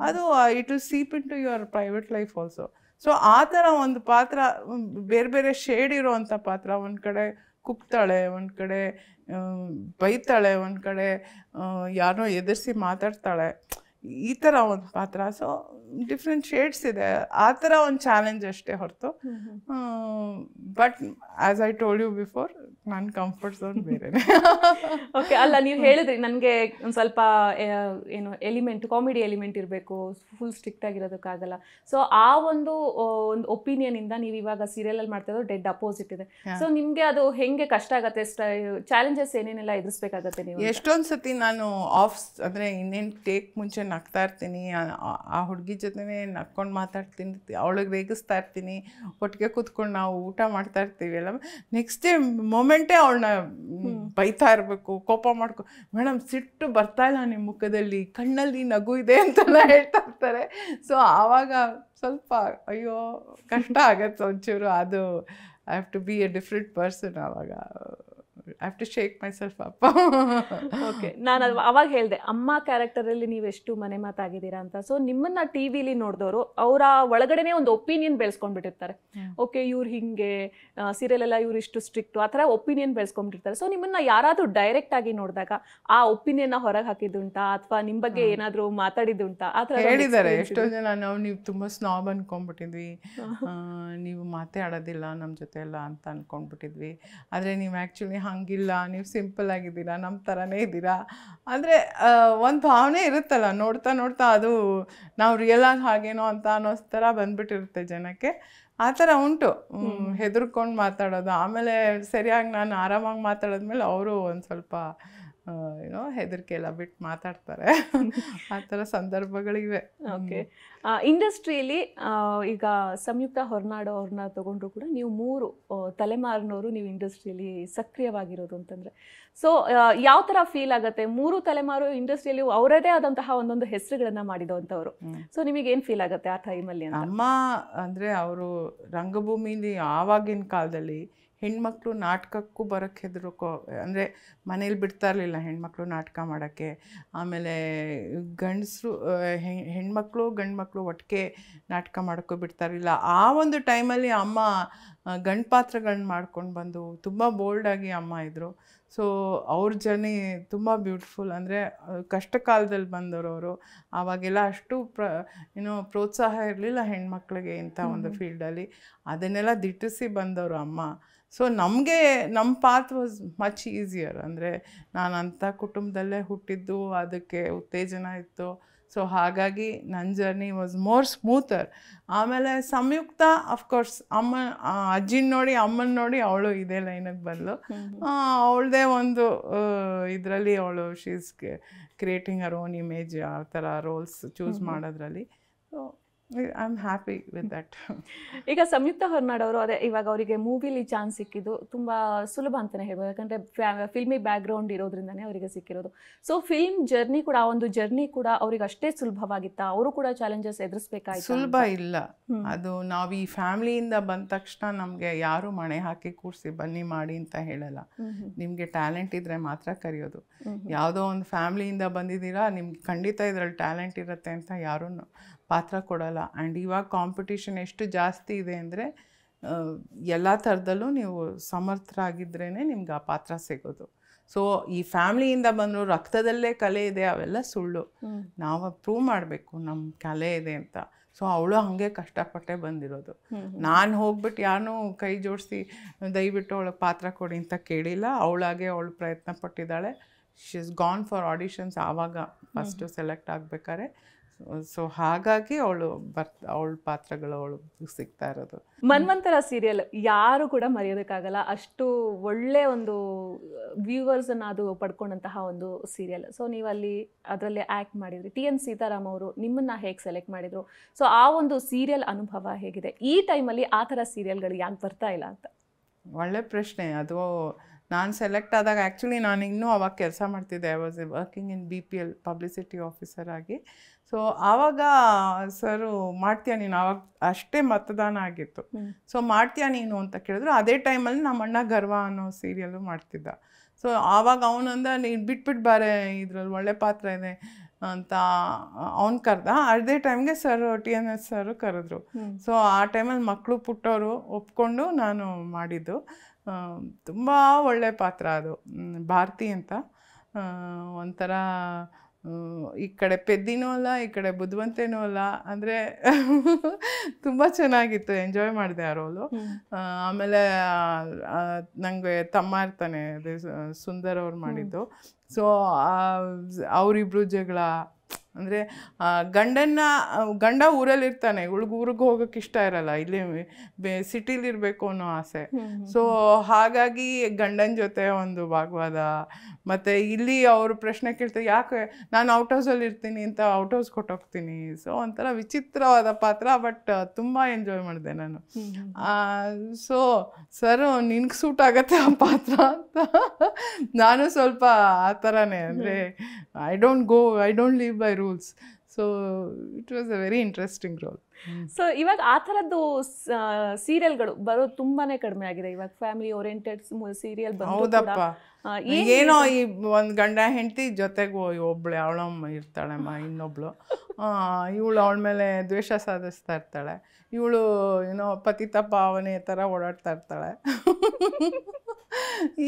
ಅದು it will seep into your private life also so ಆ ಥರ ಒಂದು ಪಾತ್ರ ಬೇರೆ ಬೇರೆ ಶೇಡ್ ಇರೋವಂಥ ಪಾತ್ರ ಒಂದು ಕಡೆ ಕುಗ್ತಾಳೆ ಒಂದು ಕಡೆ ಬೈತಾಳೆ ಒಂದು ಕಡೆ ಯಾರೋ ಎದುರಿಸಿ ಮಾತಾಡ್ತಾಳೆ. ಈ ಥರ ಒಂದು ಪಾತ್ರ. ಸೊ ಡಿಫ್ರೆಂಟ್ ಶೇಡ್ಸ್ ಇದೆ. ಆ ಥರ ಒಂದು ಚಾಲೆಂಜ್ ಅಷ್ಟೇ ಹೊರತು. But as I told you before ನನ್ನ ಕಂಫರ್ಟ್ ಝೋನ್ ಬೇರೆ ಓಕೆ ಅಲ್ಲ ನೀವು ಹೇಳಿದ್ರಿ ನನಗೆ ಒಂದು ಸ್ವಲ್ಪ ಏನು ಎಲಿಮೆಂಟ್ ಕಾಮಿಡಿ ಎಲಿಮೆಂಟ್ ಇರಬೇಕು ಫುಲ್ ಸ್ಟ್ರಿಕ್ಟ್ ಆಗಿರೋದಕ್ಕಾಗಲ್ಲ ಸೊ ಆ ಒಂದು ಒಂದು ಒಪಿನಿಯನ್ ಇಂದ ನೀವು ಇವಾಗ ಸೀರಿಯಲ್ ಅಲ್ಲಿ ಮಾಡ್ತಾ ಇರೋದು ಡೆಡ್ ಅಪೋಸಿಟ್ ಇದೆ. ಸೊ ನಿಮಗೆ ಅದು ಹೆಂಗೆ ಕಷ್ಟ ಆಗುತ್ತೆ? ಚಾಲೆಂಜಸ್ ಏನೇನೆಲ್ಲ ಎದುರಿಸ್ಬೇಕಾಗತ್ತೆ ನೀವು? ಎಷ್ಟೊಂದು ಸತಿ ನಾನು ಆಫ್ ಅಂದರೆ ಇನ್ನೇನು ಟೇಕ್ ಮುಂಚೆ ನಗ್ತಾ ಇರ್ತೀನಿ ಆ ಹುಡುಗಿ ಜೊತೆನೇ ನಕ್ಕೊಂಡು ಮಾತಾಡ್ತೀನಿ ಅವಳಿಗೆ ರೇಗಿಸ್ತಾ ಇರ್ತೀನಿ ಒಟ್ಟಿಗೆ ಕೂತ್ಕೊಂಡು ನಾವು ಊಟ ಮಾಡ್ತಾ ಇರ್ತೀವಿ ಅಲ್ಲ ನೆಕ್ಸ್ಟ್ ಡೇ ಮೊಮೆಂಟೇ ಅವಳನ್ನ ಬೈತಾ ಇರಬೇಕು ಕೋಪ ಮಾಡ್ಕೊ ಮೇಡಮ್ ಸಿಟ್ಟು ಬರ್ತಾ ಇಲ್ಲ ನಿಮ್ಮ ಮುಖದಲ್ಲಿ ಕಣ್ಣಲ್ಲಿ ನಗು ಇದೆ ಅಂತೆಲ್ಲ ಹೇಳ್ತಾ ಇರ್ತಾರೆ. ಸೊ ಆವಾಗ ಸ್ವಲ್ಪ ಅಯ್ಯೋ ಕಷ್ಟ ಆಗತ್ತೆ ಒಂಚೂರು. ಅದು I have to be a different person ಆವಾಗ. I have to shake myself up okay ನಾನು ಅದು ಅವಾಗ ಹೇಳಿದೆ ಅಮ್ಮ ಕ್ಯಾರೆಕ್ಟರಲ್ಲಿ ನೀವು ಎಷ್ಟು ಮನೆ ಮಾತಾಗಿದ್ದೀರಾ ಅಂತ. ಸೊ ನಿಮ್ಮನ್ನ ಟಿ ವಿಲಿ ನೋಡಿದವರು ಅವರ ಒಳಗಡೆನೇ ಒಂದು ಒಪಿನಿಯನ್ ಬೆಳೆಸ್ಕೊಂಡ್ಬಿಟ್ಟಿರ್ತಾರೆ. ಓಕೆ ಇವ್ರು ಹಿಂಗೆ ಸೀರಿಯಲ್ ಎಲ್ಲ ಇವ್ರು ಇಷ್ಟು ಸ್ಟ್ರಿಕ್ಟು ಆ ಥರ ಒಪಿನಿಯನ್ ಬೆಳೆಸ್ಕೊಂಡ್ಬಿಟ್ಟಿರ್ತಾರೆ. ಸೊ ನಿಮ್ಮನ್ನ ಯಾರಾದರೂ ಡೈರೆಕ್ಟ್ ಆಗಿ ನೋಡಿದಾಗ ಆ ಒಪಿನಿಯನ್ನ ಹೊರಗೆ ಹಾಕಿದ್ದುಂಟಾ? ಅಥವಾ ನಿಮ್ಮ ಬಗ್ಗೆ ಏನಾದರೂ ಮಾತಾಡಿದ್ದುಂಟಾ? ಆ ಥರ ಹೇಳಿದ್ದಾರೆ ಎಷ್ಟೋ ಜನ ನಾವು ನೀವು ತುಂಬ ಸ್ನಾಬ್ ಅನ್ಕೊಂಡ್ಬಿಟ್ಟಿದ್ವಿ. ನೀವು ಮಾತೇ ಆಡೋದಿಲ್ಲ ನಮ್ಮ ಜೊತೆ ಎಲ್ಲ ಅಂತ ಅನ್ಕೊಂಡ್ಬಿಟ್ಟಿದ್ವಿ. ಆದರೆ ನೀವು ಆ್ಯಕ್ಚುಲಿ ಹಂಗಿಲ್ಲ ನೀವು ಸಿಂಪಲ್ ಆಗಿದ್ದೀರಾ ನಮ್ಮ ಥರನೇ ಇದ್ದೀರಾ? ಅಂದರೆ ಒಂದು ಭಾವನೆ ಇರುತ್ತಲ್ಲ ನೋಡ್ತಾ ನೋಡ್ತಾ ಅದು ನಾವು ರಿಯಲ್ ಆಗಿ ಹಾಗೇನೋ ಅಂತ ಅನ್ನೋ ಥರ ಬಂದ್ಬಿಟ್ಟಿರುತ್ತೆ ಜನಕ್ಕೆ. ಆ ಥರ ಉಂಟು. ಹೆದರ್ಕೊಂಡು ಮಾತಾಡೋದು. ಆಮೇಲೆ ಸರಿಯಾಗಿ ನಾನು ಆರಾಮಾಗಿ ಮಾತಾಡಿದ್ಮೇಲೆ ಅವರು ಒಂದು ಸ್ವಲ್ಪ ಏನೋ ಹೆದರಿಕೆ ಎಲ್ಲ ಬಿಟ್ಟು ಮಾತಾಡ್ತಾರೆ. ಆ ಥರ ಸಂದರ್ಭಗಳಿವೆ. ಓಕೆ. ಇಂಡಸ್ಟ್ರಿಯಲ್ಲಿ ಈಗ ಸಂಯುಕ್ತ ಹೊರನಾಡು ಅವ್ರನ್ನ ತಗೊಂಡ್ರು ಕೂಡ ನೀವು ಮೂರು ತಲೆಮಾರಿನವರು ನೀವು ಇಂಡಸ್ಟ್ರಿಯಲ್ಲಿ ಸಕ್ರಿಯವಾಗಿರೋದು ಅಂತಂದ್ರೆ. ಸೊ ಯಾವ ಥರ ಫೀಲ್ ಆಗುತ್ತೆ? ಮೂರು ತಲೆಮಾರು ಇಂಡಸ್ಟ್ರಿಯಲ್ಲಿ ಅವರದೇ ಆದಂತಹ ಒಂದೊಂದು ಹೆಸರುಗಳನ್ನು ಮಾಡಿದಂಥವ್ರು ಹ್ಮ್. ಸೊ ನಿಮಗೆ ಏನು ಫೀಲ್ ಆಗುತ್ತೆ ಆ ಟೈಮಲ್ಲಿ ಅಮ್ಮ ಅಂದರೆ ಅವರು ರಂಗಭೂಮಿಲಿ ಆವಾಗಿನ ಕಾಲದಲ್ಲಿ ಹೆಣ್ಮಕ್ಳು ನಾಟಕಕ್ಕೂ ಬರೋಕ್ಕೆ ಹೆದರ್ಕೋ ಅಂದರೆ ಮನೇಲಿ ಬಿಡ್ತಾ ಇರಲಿಲ್ಲ ಹೆಣ್ಮಕ್ಳು ನಾಟಕ ಮಾಡೋಕ್ಕೆ. ಆಮೇಲೆ ಗಂಡಸರು ಹೆಣ್ಮಕ್ಳು ಗಂಡ್ಮಕ್ಳು ಒಟ್ಟಿಗೆ ನಾಟಕ ಮಾಡೋಕ್ಕೂ ಬಿಡ್ತಾ ಇರಲಿಲ್ಲ. ಆ ಒಂದು ಟೈಮಲ್ಲಿ ಅಮ್ಮ ಗಂಡು ಪಾತ್ರಗಳನ್ನ ಮಾಡ್ಕೊಂಡು ಬಂದು ತುಂಬ ಬೋಲ್ಡಾಗಿ ಅಮ್ಮ ಇದ್ದರು ಸೊ ಅವ್ರ ಜರ್ನಿ ತುಂಬ ಬ್ಯೂಟಿಫುಲ್. ಅಂದರೆ ಕಷ್ಟ ಕಾಲದಲ್ಲಿ ಬಂದವರು ಅವರು. ಆವಾಗೆಲ್ಲ ಅಷ್ಟು ಪ್ರ ಏನೋ ಪ್ರೋತ್ಸಾಹ ಇರಲಿಲ್ಲ ಹೆಣ್ಮಕ್ಳಿಗೆ ಇಂಥ ಒಂದು ಫೀಲ್ಡಲ್ಲಿ. ಅದನ್ನೆಲ್ಲ ದಿಟ್ಟಿಸಿ ಬಂದವರು ಅಮ್ಮ. ಸೊ ನಮಗೆ ನಮ್ಮ ಪಾತ್ ವಾಸ್ ಮಚ್ ಈಸಿಯರ್ ಅಂದರೆ ನಾನು ಅಂಥ ಕುಟುಂಬದಲ್ಲೇ ಹುಟ್ಟಿದ್ದು ಅದಕ್ಕೆ ಉತ್ತೇಜನ ಇತ್ತು. ಸೊ ಹಾಗಾಗಿ ನನ್ನ ಜರ್ನಿ ವಾಸ್ ಮೋರ್ ಸ್ಮೂತರ್ ಆಮೇಲೆ ಸಂಯುಕ್ತ ಅಫ್ಕೋರ್ಸ್ ಅಮ್ಮ ಅಜ್ಜಿನ ನೋಡಿ ಅಮ್ಮನ ನೋಡಿ ಅವಳು ಇದೇ ಲೈನಿಗೆ ಬಂದಳು ಅವಳದೇ ಒಂದು ಇದರಲ್ಲಿ ಅವಳು she's creating our own image ಆ ಥರ ರೋಲ್ಸ್ ಚೂಸ್ ಮಾಡೋದ್ರಲ್ಲಿ. So I am happy with that ಈಗ ಸಂಯುಕ್ತ ಹೊರನಾಡ್ ಅವರು ಅದೇ ಇವಾಗ ಅವರಿಗೆ ಮೂವಿಲಿ ಚಾನ್ಸ್ ಸಿಕ್ಕಿದ್ದು ತುಂಬಾ ಸುಲಭ ಅಂತಾನೆ ಹೇಳ್ಬೋದು. ಯಾಕಂದ್ರೆ ಫಿಲ್ಮಿ ಬ್ಯಾಕ್ಗ್ರೌಂಡ್ ಇರೋದ್ರಿಂದನೇ ಅವರಿಗೆ ಸಿಕ್ಕಿರೋದು. ಸೊ ಫಿಲ್ಮ್ ಜರ್ನಿ ಕೂಡ ಆ ಒಂದು ಜರ್ನಿ ಕೂಡ ಅವ್ರಿಗೆ ಅಷ್ಟೇ ಸುಲಭವಾಗಿತ್ತ? ಅವರು ಕೂಡ ಚಾಲೆಂಜಸ್ ಎದುರಿಸ್ಬೇಕಾಯ್ತು ಸುಲಭ ಇಲ್ಲ. ಅದು ನಾವು ಈ ಫ್ಯಾಮಿಲಿಯಿಂದ ಬಂದ ತಕ್ಷಣ ನಮಗೆ ಯಾರು ಮಣೆ ಹಾಕಿ ಕೂರಿಸಿ ಬನ್ನಿ ಮಾಡಿ ಅಂತ ಹೇಳಲ್ಲ. ನಿಮಗೆ ಟ್ಯಾಲೆಂಟ್ ಇದ್ದರೆ ಮಾತ್ರ ಕರೆಯೋದು. ಯಾವುದೋ ಒಂದು ಫ್ಯಾಮಿಲಿಯಿಂದ ಬಂದಿದ್ದೀರಾ ನಿಮ್ಗೆ ಖಂಡಿತ ಇದರಲ್ಲಿ ಟ್ಯಾಲೆಂಟ್ ಇರುತ್ತೆ ಅಂತ ಯಾರೂ ಪಾತ್ರ ಕೊಡಲ್ಲ. ಆ್ಯಂಡ್ ಇವಾಗ ಕಾಂಪಿಟೇಷನ್ ಎಷ್ಟು ಜಾಸ್ತಿ ಇದೆ ಅಂದರೆ ಎಲ್ಲ ಥರದಲ್ಲೂ ನೀವು ಸಮರ್ಥರಾಗಿದ್ರೇ ನಿಮ್ಗೆ ಆ ಪಾತ್ರ ಸಿಗೋದು. ಸೊ ಈ ಫ್ಯಾಮಿಲಿಯಿಂದ ಬಂದರು ರಕ್ತದಲ್ಲೇ ಕಲೆ ಇದೆ ಅವೆಲ್ಲ ಸುಳ್ಳು. ನಾವು ಪ್ರೂವ್ ಮಾಡಬೇಕು ನಮ್ಮ ಕಲೆ ಇದೆ ಅಂತ. ಸೊ ಅವಳು ಹಾಗೆ ಕಷ್ಟಪಟ್ಟೆ ಬಂದಿರೋದು. ನಾನು ಹೋಗ್ಬಿಟ್ಟು ಯಾರನ್ನೂ ಕೈ ಜೋಡಿಸಿ ದಯವಿಟ್ಟು ಅವಳಿಗೆ ಪಾತ್ರ ಕೊಡಿ ಅಂತ ಕೇಳಿಲ್ಲ. ಅವಳಾಗೆ ಅವಳು ಪ್ರಯತ್ನ ಪಟ್ಟಿದ್ದಾಳೆ she is gone for auditions ಆವಾಗ ಫಸ್ಟು ಸೆಲೆಕ್ಟ್ ಆಗ್ಬೇಕಾದ್ರೆ. ಸೊ ಹಾಗಾಗಿ ಅವಳು ಬರ್ತ ಅವಳ ಪಾತ್ರಗಳು ಅವಳು ಸಿಗ್ತಾ ಇರೋದು. ಮನ್ವಂತರ ಸೀರಿಯಲ್ ಯಾರು ಕೂಡ ಮರೆಯೋದಕ್ಕಾಗಲ್ಲ. ಅಷ್ಟು ಒಳ್ಳೆ ಒಂದು ವ್ಯೂವರ್ಸ್ ಅನ್ನ ಅದು ಪಡ್ಕೊಂಡಂತಹ ಒಂದು ಸೀರಿಯಲ್ ಸೊ ನೀವು ಅಲ್ಲಿ ಅದರಲ್ಲಿ ಆ್ಯಕ್ಟ್ ಮಾಡಿದ್ರಿ. ಟಿ ಎನ್ ಸೀತಾರಾಮ್ ಅವರು ನಿಮ್ಮನ್ನ ಹೇಗೆ ಸೆಲೆಕ್ಟ್ ಮಾಡಿದ್ರು? ಸೊ ಆ ಒಂದು ಸೀರಿಯಲ್ ಅನುಭವ ಹೇಗಿದೆ? ಈ ಟೈಮಲ್ಲಿ ಆ ಥರ ಸೀರಿಯಲ್ಗಳು ಯಾಕೆ ಬರ್ತಾ ಇಲ್ಲ ಅಂತ? ಒಳ್ಳೆ ಪ್ರಶ್ನೆ. ಅದು ನಾನು ಸೆಲೆಕ್ಟ್ ಆದಾಗ ಆ್ಯಕ್ಚುಲಿ ನಾನು ಇನ್ನೂ ಅವಾಗ ಕೆಲಸ ಮಾಡ್ತಿದ್ದೆ. I was working in B P L publicity officer ಆಗಿ. ಸೊ ಆವಾಗ ಸರು ಮಾಡ್ತೀಯ ನೀನು? ಆವಾಗ ಅಷ್ಟೇ ಮತದಾನ ಆಗಿತ್ತು. ಸೊ ಮಾಡ್ತೀಯ ನೀನು ಅಂತ ಕೇಳಿದ್ರು. ಅದೇ ಟೈಮಲ್ಲಿ ನಮ್ಮ ಅಣ್ಣ ಗರ್ವ ಅನ್ನೋ ಸೀರಿಯಲ್ಲು ಮಾಡ್ತಿದ್ದ. ಸೊ ಆವಾಗ ಅವನಂದ ನೀನು ಬಿಟ್ಬಿಟ್ಟು ಬಾರೆ ಇದ್ರಲ್ಲಿ ಒಳ್ಳೆ ಪಾತ್ರ ಇದೆ ಅಂತ ಅವ್ನು ಕರೆದ. ಅದೇ ಟೈಮ್ಗೆ sir T N S sir ಕರೆದ್ರು. ಸೊ ಆ ಟೈಮಲ್ಲಿ ಮಕ್ಕಳು ಪುಟ್ಟವರು ಒಪ್ಕೊಂಡು ನಾನು ಮಾಡಿದ್ದು. ತುಂಬ ಒಳ್ಳೆ ಪಾತ್ರ ಅದು. ಭಾರತಿ ಅಂತ. ಒಂಥರ ಈ ಕಡೆ ಪೆದ್ದಿನೂ ಅಲ್ಲ ಈ ಕಡೆ ಬುದ್ಧಿವಂತೇನೂ ಅಲ್ಲ. ಅಂದರೆ (laughs) ತುಂಬ ಚೆನ್ನಾಗಿತ್ತು ಎಂಜಾಯ್ ಮಾಡಿದೆ ಆ ರೋಲು. ಆಮೇಲೆ ನನಗೆ ತಮ್ಮ ಇರ್ತಾನೆ ಅದೇ ಸುಂದರ್ ಅವ್ರು ಮಾಡಿದ್ದು. ಸೊ ಅವರಿಬ್ರು ಜಗಳ ಅಂದರೆ ಗಂಡನ್ನ ಗಂಡ ಊರಲ್ಲಿ ಇರ್ತಾನೆ ಉಳ್ಗ ಊರಿಗೆ ಹೋಗೋಕೆ ಇಷ್ಟ ಇರಲ್ಲ. ಇಲ್ಲಿ ಬೇ ಸಿಟಿಲಿ ಇರಬೇಕು ಅನ್ನೋ ಆಸೆ. ಸೊ ಹಾಗಾಗಿ ಗಂಡನ ಜೊತೆ ಒಂದು ಭಾಗವಾದ ಮತ್ತು ಇಲ್ಲಿ ಅವರು ಪ್ರಶ್ನೆ ಕೇಳ್ತಾರೆ ಯಾಕೆ? ನಾನು ಔಟ್ ಹೌಸಲ್ಲಿ ಇರ್ತೀನಿ ಅಂತ ಔಟ್ ಹೌಸ್ ಕೊಟ್ಟೋಗ್ತೀನಿ. ಸೊ ಒಂಥರ ವಿಚಿತ್ರವಾದ ಪಾತ್ರ ಬಟ್ ತುಂಬ ಎಂಜಾಯ್ ಮಾಡಿದೆ ನಾನು. ಸೊ ಸರ್ ನಿನ್ಗೆ ಸೂಟ್ ಆಗತ್ತೆ ಆ ಪಾತ್ರ ಅಂತ? ನಾನು ಸ್ವಲ್ಪ ಆ ಥರನೇ ಅಂದರೆ I don't go I don't leave by rules so it was a very interesting role so ಇವಾಗ ಆ ಥರದ್ದು ಸೀರಿಯಲ್ಗಳು ಬರೋದು ತುಂಬಾನೇ ಕಡಿಮೆ ಆಗಿದೆ. ಇವಾಗ ಫ್ಯಾಮಿಲಿ ಓರಿಯೆಂಟೆಡ್ ಸೀರಿಯಲ್ ಹೌದಪ್ಪ. ಏನೋ ಈ ಒಂದು ಗಂಡ ಹೆಂಡತಿ ಜೊತೆಗೆ ಒಬ್ಳು ಅವಳಮ್ಮ ಇರ್ತಾಳಮ್ಮ ಇನ್ನೊಬ್ಳು. ಇವಳು ಅವಳ ಮೇಲೆ ದ್ವೇಷ ಸಾಧಿಸ್ತಾ ಇರ್ತಾಳೆ. ಇವಳು ಏನೋ ಪತಿತ ಪಾವನೆ ಥರ ಓಡಾಡ್ತಾ ಇರ್ತಾಳೆ.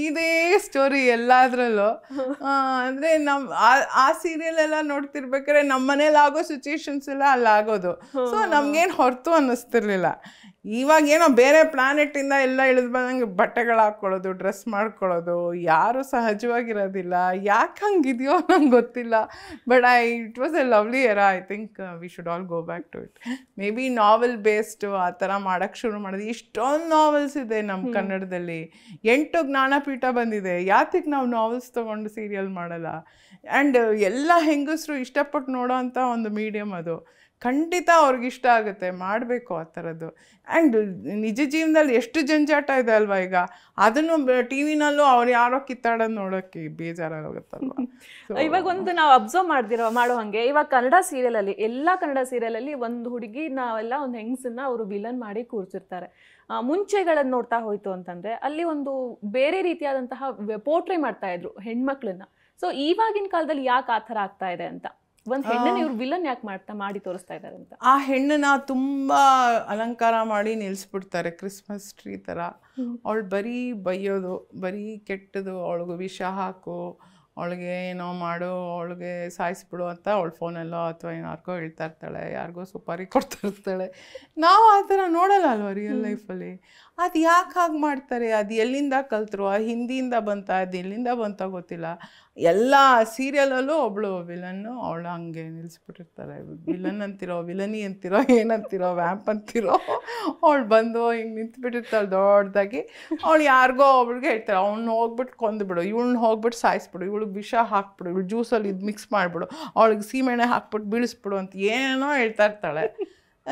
ಇದೇ ಸ್ಟೋರಿ ಎಲ್ಲಾದ್ರಲ್ಲೂ. ಅಂದರೆ ನಮ್ಮ ಆ ಸೀರಿಯಲ್ ಎಲ್ಲ ನೋಡ್ತಿರ್ಬೇಕಾದ್ರೆ ನಮ್ಮ ಮನೇಲಿ ಆಗೋ ಸಿಚುಯೇಷನ್ಸ್ ಎಲ್ಲ ಅಲ್ಲಾಗೋದು. ಸೊ ನಮಗೇನು ಹೊರತು ಅನ್ನಿಸ್ತಿರ್ಲಿಲ್ಲ. ಇವಾಗ ಏನೋ ಬೇರೆ ಪ್ಲಾನೆಟಿಂದ ಎಲ್ಲ ಇಳಿದು ಬಂದಂಗೆ ಬಟ್ಟೆಗಳು ಹಾಕ್ಕೊಳ್ಳೋದು ಡ್ರೆಸ್ ಮಾಡ್ಕೊಳ್ಳೋದು ಯಾರು ಸಹಜವಾಗಿರೋದಿಲ್ಲ. ಯಾಕೆ ಹಂಗಿದೆಯೋ ನಂಗೆ ಗೊತ್ತಿಲ್ಲ. But I it was a lovely uh I think we should all go back to it may be novel based ಆ ಥರ ಮಾಡೋಕ್ಕೆ ಶುರು ಮಾಡೋದು ಇಷ್ಟೊಂದು ನಾವೆಲ್ಸ್ ಇದೆ ನಮ್ಮ ಕನ್ನಡದಲ್ಲಿ. ಎಂಟು ಜ್ಞಾನಪೀಠ ಬಂದಿದೆ. ಯಾತಕ್ಕೆ ನಾವು ನಾವೆಲ್ಸ್ ತೊಗೊಂಡು ಸೀರಿಯಲ್ ಮಾಡಲ್ಲ? ಆ್ಯಂಡ್ ಎಲ್ಲ ಹೆಂಗಸರು ಇಷ್ಟಪಟ್ಟು ನೋಡೋ ಅಂಥ ಒಂದು ಮೀಡಿಯಮ್ ಅದು. ಖಂಡಿತ ಅವ್ರಿಗೆ ಇಷ್ಟ ಆಗುತ್ತೆ ಮಾಡಬೇಕು ಆ ಥರದ್ದು. ಆ್ಯಂಡ್ ನಿಜ ಜೀವನದಲ್ಲಿ ಎಷ್ಟು ಜಂಜಾಟ ಇದೆ ಅಲ್ವಾ ಈಗ? ಅದನ್ನು ಟಿ ವಿನಲ್ಲೂ ಅವ್ರು ಯಾರೋ ಕಿತ್ತಾಡೋದು ನೋಡೋಕ್ಕೆ ಬೇಜಾರಾಗುತ್ತಲ್ವ ಅಲ್ವಾ (laughs) ಇವಾಗ ಒಂದು ನಾವು ಅಬ್ಸರ್ವ್ ಮಾಡ್ದಿರೋ ಮಾಡೋ ಹಾಗೆ ಇವಾಗ ಕನ್ನಡ ಸೀರಿಯಲಲ್ಲಿ ಎಲ್ಲ ಎಲ್ಲಾ ಕನ್ನಡ ಸೀರಿಯಲಲ್ಲಿ ಒಂದು ಹುಡುಗಿ ನಾವೆಲ್ಲ ಒಂದು ಹೆಂಗಸನ್ನ ಅವರು ವಿಲನ್ ಮಾಡಿ ಕೂರ್ಸಿರ್ತಾರೆ. ಮುಂಚೆಗಳನ್ನು ಮುಂಚೆಗಳನ್ನ ನೋಡ್ತಾ ಹೋಯಿತು ಅಂತಂದರೆ ಅಲ್ಲಿ ಒಂದು ಬೇರೆ ರೀತಿಯಾದಂತಹ ಪೋರ್ಟ್ರೇ ಮಾಡ್ತಾ ಇದ್ರು ಹೆಣ್ಮಕ್ಳನ್ನ. ಸೊ ಇವಾಗಿನ ಕಾಲದಲ್ಲಿ ಯಾಕೆ ಆ ಥರ ಆಗ್ತಾ ಇದೆ ಅಂತ? ಒಂದ್ ಹೆಣ್ಣನ್ನ ಇವ್ರು ವಿಲನ್ ಯಾಕೆ ಮಾಡ್ತಾ ಮಾಡಿ ತೋರಿಸ್ತಾ ಇದ್ದಾರೆ ಅಂತ. ಆ ಹೆಣ್ಣನ್ನ ತುಂಬಾ ಅಲಂಕಾರ ಮಾಡಿ ನಿಲ್ಲಿಸ್ಬಿಡ್ತಾರೆ ಕ್ರಿಸ್ಮಸ್ ಟ್ರೀ ಥರ ಹ್ಮ್. ಅವಳು ಬರೀ ಬೈಯೋದು ಬರೀ ಕೆಟ್ಟದು ಅವಳಿಗೆ ವಿಷ ಹಾಕು ಅವಳಿಗೆ ಏನೋ ಮಾಡು ಅವಳಿಗೆ ಸಾಯಿಸ್ಬಿಡು ಅಂತ ಅವಳು ಫೋನಲ್ಲೋ ಅಥವಾ ಯಾರಿಗೋ ಹೇಳ್ತಾ ಇರ್ತಾಳೆ ಯಾರಿಗೋ ಸುಪಾರಿ ಕೊಡ್ತಾ ಇರ್ತಾಳೆ. ನಾವು ಆ ಥರ ನೋಡಲ್ಲ ಅಲ್ವಾ ರಿಯಲ್ ಲೈಫಲ್ಲಿ ಅದು ಯಾಕೆ ಹಾಗೆ ಮಾಡ್ತಾರೆ? ಅದು ಎಲ್ಲಿಂದ ಕಲ್ತರು? ಆ ಹಿಂದಿಯಿಂದ ಬಂತ? ಅದು ಎಲ್ಲಿಂದ ಬಂತ ಗೊತ್ತಿಲ್ಲ. ಎಲ್ಲ ಸೀರಿಯಲಲ್ಲೂ ಒಬ್ಳು ವಿಲನ್ನು ಅವಳು ಹಂಗೆ ನಿಲ್ಲಿಸ್ಬಿಟ್ಟಿರ್ತಾರೆ ವಿಲನ್ ಅಂತಿರೋ, ವಿಲನಿ ಅಂತಿರೋ, ಏನಂತಿರೋ, ವ್ಯಾಂಪ್ ಅಂತಿರೋ, ಅವಳು ಬಂದು ಹಿಂಗೆ ನಿಂತ್ಬಿಟ್ಟಿರ್ತಾಳೆ ದೊಡ್ಡದಾಗಿ ಅವಳು ಯಾರಿಗೋ ಒಬ್ಳಿಗೆ ಹೇಳ್ತಾರೆ ಅವ್ನು ಹೋಗ್ಬಿಟ್ಟು ಕೊಂದ್ಬಿಡು. ಇವಳನ್ನ ಹೋಗ್ಬಿಟ್ಟು ಸಾಯಿಸ್ಬಿಡು. ಇವಳಿಗೆ ವಿಷ ಹಾಕ್ಬಿಡು. ಇವಳು ಜ್ಯೂಸಲ್ಲಿ ಇದು ಮಿಕ್ಸ್ ಮಾಡಿಬಿಡು. ಅವಳಿಗೆ ಸೀಮೆಣ್ಣೆ ಹಾಕ್ಬಿಟ್ಟು ಬೀಳಿಸ್ಬಿಡು ಅಂತ ಏನೋ ಹೇಳ್ತಾ ಇರ್ತಾಳೆ.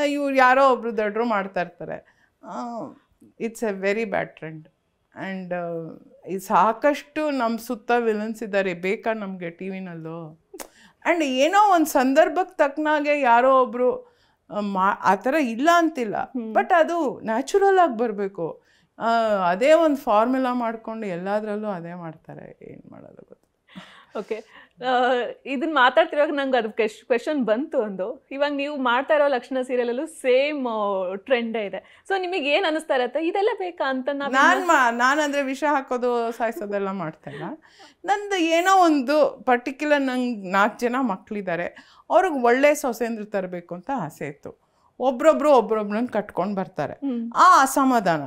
ಇವ್ರು ಯಾರೋ ಒಬ್ರು ದೊಡ್ಡರು ಮಾಡ್ತಾ ಇರ್ತಾರೆ. It's a very bad trend and ಸಾಕಷ್ಟು ನಮ್ಮ ಸುತ್ತ ವಿಲನ್ಸ್ ಇದ್ದಾರೆ ಬೇಕಾ ನಮಗೆ ಟಿ ವಿನಲ್ಲೂ? ಆ್ಯಂಡ್ ಏನೋ ಒಂದು ಸಂದರ್ಭಕ್ಕೆ ತಕ್ಕನಾಗೆ ಯಾರೋ ಒಬ್ಬರು ಮಾ ಆ ಥರ ಇಲ್ಲ ಅಂತಿಲ್ಲ. ಬಟ್ ಅದು ನ್ಯಾಚುರಲ್ ಆಗಿ ಬರಬೇಕು. ಅದೇ ಒಂದು ಫಾರ್ಮುಲಾ ಮಾಡಿಕೊಂಡು ಎಲ್ಲದರಲ್ಲೂ ಅದೇ ಮಾಡ್ತಾರೆ. ಏನು ಮಾಡೋದು ಗೊತ್ತಿಲ್ಲ. ಓಕೆ ಇದನ್ನ ಮಾತಾಡ್ತಿರೋವಾಗ ನಂಗೆ ಅದು ಕ್ವೆಶನ್ ಬಂತು ಒಂದು. ಇವಾಗ ನೀವು ಮಾಡ್ತಾ ಇರೋ ಲಕ್ಷಣ ಸೀರಿಯಲ್ ಅಲ್ಲೂ ಸೇಮ್ ಟ್ರೆಂಡೇ ಇದೆ. ಸೊ ನಿಮಗೆ ಏನ್ ಅನಿಸ್ತಾ ಇರತ್ತೆ? ಇದೆಲ್ಲ ಬೇಕಾ ಅಂತ ನಾನು ನಾನು ನಾನಂದರೆ ವಿಷ ಹಾಕೋದು ಸಾಯಿಸೋದೆಲ್ಲ ಮಾಡ್ತಾಯಿಲ್ಲ ನಂದು ಏನೋ ಒಂದು ಪರ್ಟಿಕ್ಯುಲರ್ ನಂಗೆ ನಾಲ್ಕು ಜನ ಮಕ್ಕಳಿದ್ದಾರೆ ಅವ್ರಿಗೆ ಒಳ್ಳೆ ಸೊಸೆಂದ್ರ ತರಬೇಕು ಅಂತ ಆಸೆ ಇತ್ತು. ಒಬ್ರೊಬ್ರು ಒಬ್ರೊಬ್ರನ್ನ ಕಟ್ಕೊಂಡು ಬರ್ತಾರೆ. ಆ ಅಸಮಾಧಾನ.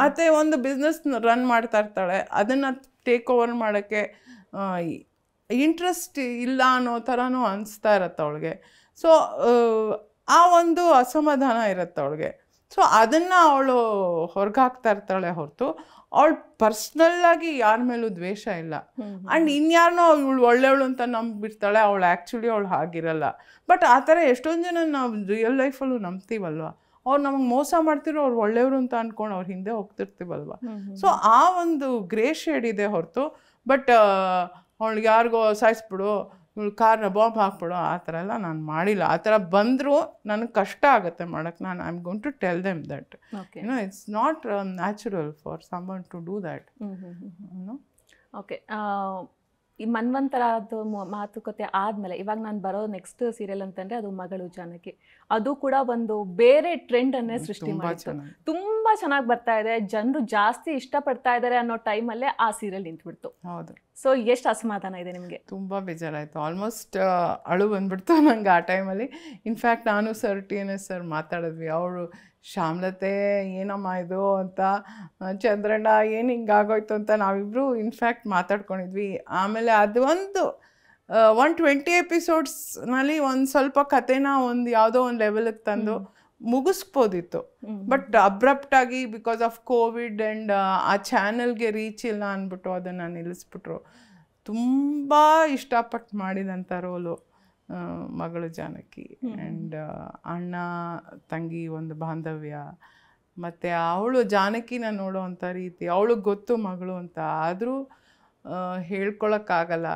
ಮತ್ತೆ ಒಂದು ಬಿಸ್ನೆಸ್ ರನ್ ಮಾಡ್ತಾ ಇರ್ತಾಳೆ. ಅದನ್ನು ಟೇಕ್ ಓವರ್ ಮಾಡೋಕ್ಕೆ ಇಂಟ್ರೆಸ್ಟ್ ಇಲ್ಲ ಅನ್ನೋ ಥರನೂ ಅನಿಸ್ತಾ ಇರತ್ತೆ ಅವಳಿಗೆ. ಸೊ ಆ ಒಂದು ಅಸಮಾಧಾನ ಇರುತ್ತೆ ಅವಳಿಗೆ. ಸೊ ಅದನ್ನು ಅವಳು ಹೊರಗೆ ಹಾಕ್ತಾ ಇರ್ತಾಳೆ ಹೊರತು ಅವಳು ಪರ್ಸ್ನಲ್ಲಾಗಿ ಯಾರ ಮೇಲೂ ದ್ವೇಷ ಇಲ್ಲ. ಆ್ಯಂಡ್ ಇನ್ಯಾರನೋ ಇವಳು ಒಳ್ಳೆಯವಳು ಅಂತ ನಂಬಿರ್ತಾಳೆ ಅವಳು ಆ್ಯಕ್ಚುಲಿ ಅವಳು ಹಾಗಿರಲ್ಲ. ಬಟ್ ಆ ಥರ ಎಷ್ಟೊಂದು ಜನ ನಾವು ರಿಯಲ್ ಲೈಫಲ್ಲೂ ನಂಬ್ತೀವಲ್ವ? ಅವ್ರು ನಮಗೆ ಮೋಸ ಮಾಡ್ತಿರೋ ಅವ್ರು ಒಳ್ಳೆಯವರು ಅಂತ ಅಂದ್ಕೊಂಡು ಅವ್ರ ಹಿಂದೆ ಹೋಗ್ತಿರ್ತೀವಲ್ವ. ಸೊ ಆ ಒಂದು ಗ್ರೇ ಶೇಡ್ ಇದೆ ಹೊರತು. ಬಟ್ ಅವಳಿಗೆ ಯಾರಿಗೋ ಸಾಯಿಸ್ಬಿಡು ಇವಳು ಕಾರ್ನ ಬಾಂಬ್ ಹಾಕ್ಬಿಡು ಆ ಥರ ಎಲ್ಲ ನಾನು ಮಾಡಿಲ್ಲ. ಆ ಥರ ಬಂದರೂ ನನಗೆ ಕಷ್ಟ ಆಗುತ್ತೆ ಮಾಡೋಕ್ಕೆ ನಾನು I am going to tell them that you you know it's not natural for some to do that okay ಈ ಮನ್ವಂತರದ್ದು ಮು- ಮಾತುಕತೆ ಆದ್ಮೇಲೆ ಇವಾಗ ನಾನು ಬರೋ ನೆಕ್ಸ್ಟ್ ಸೀರಿಯಲ್ ಅಂತಂದ್ರೆ ಅದು ಮಗಳು ಜಾನಕಿ. ಅದು ಕೂಡ ಒಂದು ಬೇರೆ ಟ್ರೆಂಡ್ ಅನ್ನೇ ಸೃಷ್ಟಿ ತುಂಬ ಮಾಡಿತ್ತು. ತುಂಬಾ ಚೆನ್ನಾಗಿ ಬರ್ತಾ ಇದೆ. ಜನರು ಜಾಸ್ತಿ ಇಷ್ಟಪಡ್ತಾ ಇದ್ದಾರೆ ಅನ್ನೋ ಟೈಮಲ್ಲೇ ಆ ಸೀರಿಯಲ್ ನಿಂತ್ಬಿಡ್ತು. ಹೌದು. ಸೊ ಎಷ್ಟು ಅಸಮಾಧಾನ ಇದೆ ನಿಮಗೆ? ತುಂಬಾ ಬೇಜಾರಾಯಿತು. ಆಲ್ಮೋಸ್ಟ್ ಅಳು ಬಂದ್ಬಿಡ್ತು ನಂಗೆ ಆ ಟೈಮಲ್ಲಿ ಇನ್ಫ್ಯಾಕ್ಟ್ ನಾನು sir T N S sir ಮಾತಾಡಿದ್ವಿ. ಅವರು ಶ್ಯಾಮ್ಲತೆ ಏನಮ್ಮ ಇದು ಅಂತ ಚಂದ್ರಣ್ಣ ಏನು ಹಿಂಗಾಗೋಯ್ತು ಅಂತ ನಾವಿಬ್ಬರು ಇನ್ಫ್ಯಾಕ್ಟ್ ಮಾತಾಡ್ಕೊಂಡಿದ್ವಿ. ಆಮೇಲೆ ಅದು ಒಂದು ಒನ್ ಟ್ವೆಂಟಿ ಎಪಿಸೋಡ್ಸ್ನಲ್ಲಿ ಒಂದು ಸ್ವಲ್ಪ ಕಥೆನ ಒಂದು ಯಾವುದೋ ಒಂದು ಲೆವೆಲಿಗೆ ತಂದು ಮುಗಿಸ್ಬೋದಿತ್ತು. ಬಟ್ ಅಬ್ರಪ್ಟಾಗಿ ಬಿಕಾಸ್ ಆಫ್ ಕೋವಿಡ್ ಆ್ಯಂಡ್ ಆ ಚಾನಲ್ಗೆ ರೀಚ್ ಇಲ್ಲ ಅಂದ್ಬಿಟ್ಟು ಅದನ್ನು ನಿಲ್ಲಿಸ್ಬಿಟ್ರು. ತುಂಬ ಇಷ್ಟಪಟ್ಟು ಮಾಡಿದಂಥ ರೋಲು ಮಗಳು ಜಾನಕಿ ಆ್ಯಂಡ್ ಅಣ್ಣ ತಂಗಿ ಒಂದು ಬಾಂಧವ್ಯ. ಮತ್ತು ಅವಳು ಜಾನಕಿನ ನೋಡೋವಂಥ ರೀತಿ ಅವಳಿಗೆ ಗೊತ್ತು ಮಗಳು ಅಂತ. ಆದರೂ ಹೇಳ್ಕೊಳಕ್ಕಾಗಲ್ಲ.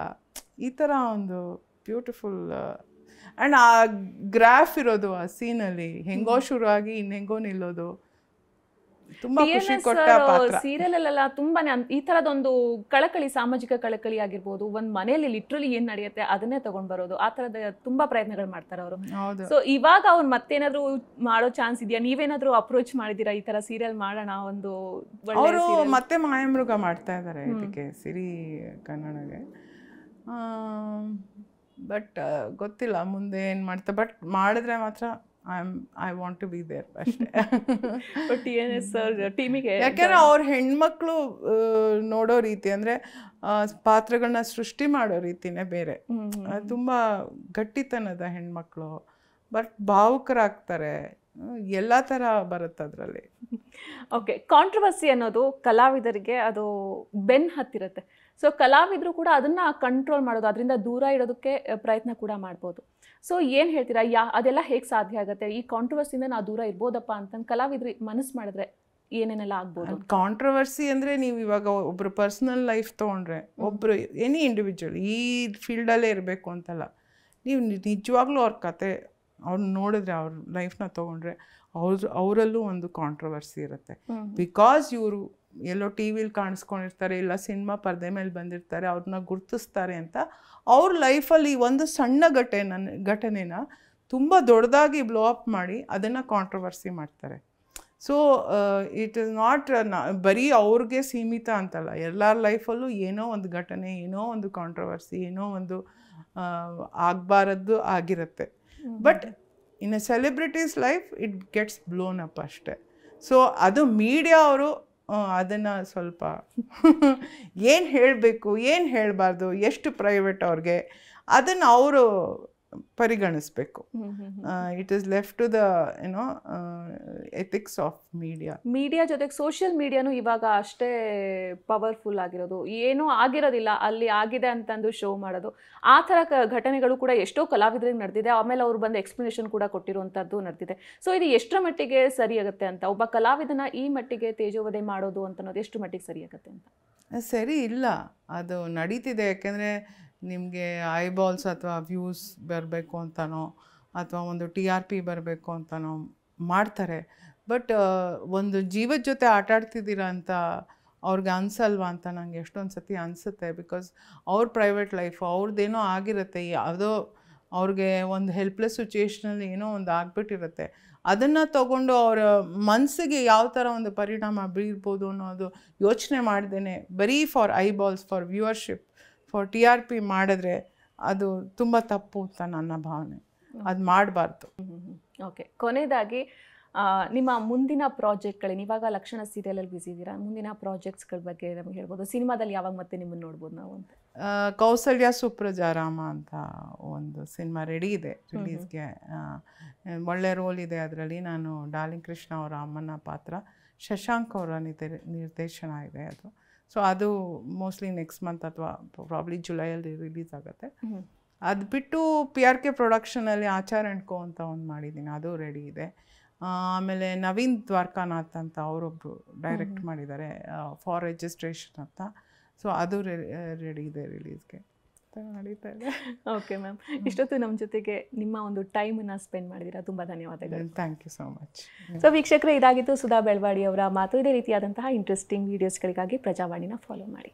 ಈ ಥರ ಒಂದು ಬ್ಯೂಟಿಫುಲ್ ಆ್ಯಂಡ್ ಆ ಗ್ರಾಫ್ ಇರೋದು ಆ ಸೀನಲ್ಲಿ ಹೆಂಗೋ ಶುರುವಾಗಿ ಇನ್ನೆಂಗೋ ನಿಲ್ಲೋದು. ತುಂಬ ಖುಷಿ ಕೊಟ್ಟ ಪಾತ್ರ. ಸೀರಿಯಲ್ ಅಲ್ಲೆಲ್ಲ ತುಂಬಾನೇ ಈ ತರದೊಂದು ಕಳಕಳಿ ಸಾಮಾಜಿಕ ಕಳಕಳಿ ಆಗಿರ್ಬೋದು ಒಂದ್ ಮನೆಯಲ್ಲಿ ಲಿಟ್ರಲಿ ಏನ್ ನಡೆಯುತ್ತೆ ಅದನ್ನೇ ತಗೊಂಡ್ ಬರೋದು ಆ ತರದ ತುಂಬಾ ಪ್ರಯತ್ನಗಳು ಮಾಡ್ತಾರೆ ಅವರು. ಸೊ ಇವಾಗ ಅವ್ರು ಮತ್ತೇನಾದ್ರೂ ಮಾಡೋ ಚಾನ್ಸ್ ಇದೆಯಾ? ನೀವೇನಾದ್ರೂ ಅಪ್ರೋಚ್ ಮಾಡಿದೀರಾ ಈ ತರ ಸೀರಿಯಲ್ ಮಾಡೋಣ ಒಂದು ಒಳ್ಳೆ ಅವರು ಮತ್ತೆ ಮಾಯಮೃಗ ಮಾಡ್ತಾ ಇದ್ದಾರೆ ಇದಕ್ಕೆ ಸಿರಿ ಕನ್ನಡಗೆ. ಬಟ್ ಗೊತ್ತಿಲ್ಲ ಮುಂದೆ ಏನು ಮಾಡ್ತಾ ಬಟ್ ಮಾಡಿದ್ರೆ ಮಾತ್ರ I am I want to be there ಅಷ್ಟೇ ಟಿ ಎನ್ ಎಸ್ ಸರ್ ಟೀಮಿಗೆ ಯಾಕೆಂದ್ರೆ ಅವ್ರ ಹೆಣ್ಮಕ್ಳು ನೋಡೋ ರೀತಿ ಅಂದರೆ ಪಾತ್ರಗಳನ್ನ ಸೃಷ್ಟಿ ಮಾಡೋ ರೀತಿನೇ ಬೇರೆ. ತುಂಬ ಗಟ್ಟಿತನದ ಹೆಣ್ಮಕ್ಳು. ಬಟ್ ಭಾವುಕರಾಗ್ತಾರೆ. ಎಲ್ಲ ಥರ ಬರುತ್ತೆ ಅದರಲ್ಲಿ. ಓಕೆ (laughs) ಕಾಂಟ್ರವರ್ಸಿ ಅನ್ನೋದು ಕಲಾವಿದರಿಗೆ ಅದು ಬೆನ್ ಹತ್ತಿರುತ್ತೆ. ಸೊ ಕಲಾವಿದರು ಕೂಡ ಅದನ್ನ ಕಂಟ್ರೋಲ್ ಮಾಡೋದು ಅದರಿಂದ ದೂರ ಇಡೋದಕ್ಕೆ ಪ್ರಯತ್ನ ಕೂಡ ಮಾಡ್ಬೋದು. ಸೊ ಏನು ಹೇಳ್ತೀರಾ? ಯಾ ಅದೆಲ್ಲ ಹೇಗೆ ಸಾಧ್ಯ ಆಗುತ್ತೆ? ಈ ಕಾಂಟ್ರವರ್ಸಿಯಿಂದ ನಾವು ದೂರ ಇರ್ಬೋದಪ್ಪ ಅಂತ ಕಲಾವಿದ್ರು ಮನಸ್ಸು ಮಾಡಿದ್ರೆ ಏನೇನೆಲ್ಲ ಆಗ್ಬೋದು? ಕಾಂಟ್ರವರ್ಸಿ ಅಂದರೆ ನೀವು ಇವಾಗ ಒಬ್ಬರು ಪರ್ಸ್ನಲ್ ಲೈಫ್ ತೊಗೊಂಡ್ರೆ ಒಬ್ಬರು ಎನಿ ಇಂಡಿವಿಜುವಲ್ ಈ ಫೀಲ್ಡಲ್ಲೇ ಇರಬೇಕು ಅಂತಲ್ಲ ನೀವು ನಿಜವಾಗ್ಲೂ ಅವ್ರ ಕತೆ ಅವ್ರನ್ನ ನೋಡಿದ್ರೆ ಅವ್ರ ಲೈಫ್ನ ತೊಗೊಂಡ್ರೆ ಅವ್ರ ಅವರಲ್ಲೂ ಒಂದು ಕಾಂಟ್ರವರ್ಸಿ ಇರುತ್ತೆ. ಬಿಕಾಸ್ ಇವರು ಎಲ್ಲೋ ಟಿ ವಿಲಿ ಕಾಣಿಸ್ಕೊಂಡಿರ್ತಾರೆ ಇಲ್ಲ ಸಿನಿಮಾ ಪರದೆ ಮೇಲೆ ಬಂದಿರ್ತಾರೆ ಅವ್ರನ್ನ ಗುರ್ತಿಸ್ತಾರೆ ಅಂತ ಅವ್ರ ಲೈಫಲ್ಲಿ ಒಂದು ಸಣ್ಣ ಘಟನೆ ಘಟನೆನ ತುಂಬ ದೊಡ್ಡದಾಗಿ ಬ್ಲೋ ಅಪ್ ಮಾಡಿ ಅದನ್ನು ಕಾಂಟ್ರವರ್ಸಿ ಮಾಡ್ತಾರೆ. ಸೊ ಇಟ್ ಇಸ್ ನಾಟ್ ಬರೀ ಅವ್ರಿಗೆ ಸೀಮಿತ ಅಂತಲ್ಲ ಎಲ್ಲರ ಲೈಫಲ್ಲೂ ಏನೋ ಒಂದು ಘಟನೆ ಏನೋ ಒಂದು ಕಾಂಟ್ರವರ್ಸಿ ಏನೋ ಒಂದು ಆಗಬಾರದ್ದು ಆಗಿರುತ್ತೆ. But in a celebrities life it gets blown up ಅಷ್ಟೆ. ಸೊ ಅದು ಮೀಡಿಯಾ ಅವರು ಅದನ್ನು ಸ್ವಲ್ಪ. ಏನು ಹೇಳಬೇಕು ಏನು ಹೇಳಬಾರ್ದು ಎಷ್ಟು ಪ್ರೈವೇಟ್ ಅವ್ರಿಗೆ? ಅದನ್ನು ಅವರು ಪರಿಗಣಿಸ್ಬೇಕು. It is left to the ಏನೋ ಎಥಿಕ್ಸ್ ಆಫ್ ಮೀಡಿಯಾ ಮೀಡಿಯಾ ಜೊತೆಗೆ ಸೋಷಿಯಲ್ ಮೀಡಿಯಾನು ಇವಾಗ ಅಷ್ಟೇ ಪವರ್ಫುಲ್ ಆಗಿರೋದು. ಏನೂ ಆಗಿರೋದಿಲ್ಲ. ಅಲ್ಲಿ ಆಗಿದೆ ಅಂತಂದು ಶೋ ಮಾಡೋದು. ಆ ಥರ ಘಟನೆಗಳು ಕೂಡ ಎಷ್ಟೋ ಕಲಾವಿದರಿಗೆ ನಡೆದಿದೆ. ಆಮೇಲೆ ಅವ್ರು ಬಂದು ಎಕ್ಸ್ಪ್ಲನೇಷನ್ ಕೂಡ ಕೊಟ್ಟಿರುವಂಥದ್ದು ನಡೆದಿದೆ. ಸೊ ಇದು ಎಷ್ಟರ ಮಟ್ಟಿಗೆ ಸರಿಯಾಗುತ್ತೆ ಅಂತ ಒಬ್ಬ ಕಲಾವಿದನ ಈ ಮಟ್ಟಿಗೆ ತೇಜೋವಧೆ ಮಾಡೋದು ಅಂತ ಅನ್ನೋದು ಎಷ್ಟು ಮಟ್ಟಿಗೆ ಸರಿಯಾಗುತ್ತೆ ಅಂತ? ಸರಿ ಇಲ್ಲ. ಅದು ನಡೀತಿದೆ. ಯಾಕೆಂದರೆ ನಿಮಗೆ ಐಬಾಲ್ಸ್ ಅಥವಾ ವ್ಯೂಸ್ ಬರಬೇಕು ಅಂತನೋ, ಅಥವಾ ಒಂದು ಟಿ ಆರ್ ಪಿ ಬರಬೇಕು ಅಂತನೋ ಮಾಡ್ತಾರೆ. ಬಟ್ ಒಂದು ಜೀವದ ಜೊತೆ ಆಟ ಆಡ್ತಿದ್ದೀರಾ ಅಂತ ಅವ್ರಿಗೆ ಅನ್ಸಲ್ವಾ ಅಂತ ನಂಗೆ ಎಷ್ಟೊಂದು ಸತಿ ಅನಿಸುತ್ತೆ. ಬಿಕಾಸ್ ಅವ್ರ ಪ್ರೈವೇಟ್ ಲೈಫ್ ಅವ್ರದ್ದೇನೋ ಆಗಿರುತ್ತೆ, ಯಾವುದೋ ಅವ್ರಿಗೆ ಒಂದು ಹೆಲ್ಪ್ಲೆಸ್ ಸಿಚುವೇಷನಲ್ಲಿ ಏನೋ ಒಂದು ಆಗಿಬಿಟ್ಟಿರುತ್ತೆ. ಅದನ್ನು ತಗೊಂಡು ಅವರ ಮನಸ್ಸಿಗೆ ಯಾವ ಥರ ಒಂದು ಪರಿಣಾಮ ಬೀರ್ಬೋದು ಅನ್ನೋದು ಯೋಚನೆ ಮಾಡ್ದೇನೆ ಬರೀ for eyeballs for viewership for T R P ಮಾಡಿದ್ರೆ ಅದು ತುಂಬ ತಪ್ಪು ಅಂತ ನನ್ನ ಭಾವನೆ. ಅದು ಮಾಡಬಾರ್ದು. ಓಕೆ ಕೊನೆಯದಾಗಿ ನಿಮ್ಮ ಮುಂದಿನ ಪ್ರಾಜೆಕ್ಟ್ಗಳೇನು ಇವಾಗ ಲಕ್ಷಣ ಸೀರಿಯಲಲ್ಲಿ ಬ್ಯುಸಿ ಇದ್ದೀರಾ ಮುಂದಿನ ಪ್ರಾಜೆಕ್ಟ್ಸ್ಗಳ ಬಗ್ಗೆ ನಮಗೆ ಹೇಳ್ಬೋದು. ಸಿನಿಮಾದಲ್ಲಿ ಯಾವಾಗ ಮತ್ತೆ ನಿಮ್ಮನ್ನು ನೋಡ್ಬೋದು ನಾವು ಅಂತ? ಕೌಸಲ್ಯ ಸುಪ್ರಜಾರಾಮ ಅಂತ ಒಂದು ಸಿನಿಮಾ ರೆಡಿ ಇದೆ ರಿಲೀಸ್ಗೆ ಒಳ್ಳೆ ರೋಲ್ ಇದೆ ಅದರಲ್ಲಿ. ನಾನು ಡಾರ್ಲಿಂಗ್ ಕೃಷ್ಣ ಅವರ ಅಮ್ಮನ ಪಾತ್ರ. ಶಶಾಂಕ್ ಅವರ ನಿರ್ ನಿರ್ದೇಶನ ಇದೆ ಅದು. ಸೊ ಅದು ಮೋಸ್ಟ್ಲಿ ನೆಕ್ಸ್ಟ್ ಮಂತ್ ಅಥವಾ ಪ್ರಾಬ್ಲಿ ಜುಲೈಯಲ್ಲಿ ರಿಲೀಸ್ ಆಗುತ್ತೆ. ಅದು ಬಿಟ್ಟು ಪಿ ಆರ್ ಕೆ ಪ್ರೊಡಕ್ಷನಲ್ಲಿ ಆಚಾರ್ ಅಂಡ್ ಕೋ ಅಂತ ಒಂದು ಮಾಡಿದ್ದೀನಿ ಅದು ರೆಡಿ ಇದೆ. ಆಮೇಲೆ ನವೀನ್ ದ್ವಾರಕಾನಾಥ್ ಅಂತ ಅವರೊಬ್ಬರು ಡೈರೆಕ್ಟ್ ಮಾಡಿದ್ದಾರೆ ಫಾರ್ ರಿಜಿಸ್ಟ್ರೇಷನ್ ಅಂತ. ಸೊ ಅದು ರೆಡಿ ಇದೆ ರಿಲೀಸ್ಗೆ ನಡೀತಾ ಇದೆ. ಓಕೆ ಮ್ಯಾಮ್ ಇಷ್ಟೊತ್ತು ನಮ್ಮ ಜೊತೆಗೆ ನಿಮ್ಮ ಒಂದು ಟೈಮನ್ನು ಸ್ಪೆಂಡ್ ಮಾಡಿದ್ದೀರಾ ತುಂಬ ಧನ್ಯವಾದಗಳು. Thank you so much so ವೀಕ್ಷಕರೇ ಇದಾಗಿತ್ತು ಸುಧಾ ಬೆಳವಾಡಿ ಅವರ ಮಾತು. ಇದೇ ರೀತಿಯಾದಂತಹ ಇಂಟ್ರೆಸ್ಟಿಂಗ್ ವೀಡಿಯೋಸ್ಗಳಿಗಾಗಿ ಪ್ರಜಾವಾಣಿನ ಫಾಲೋ ಮಾಡಿ.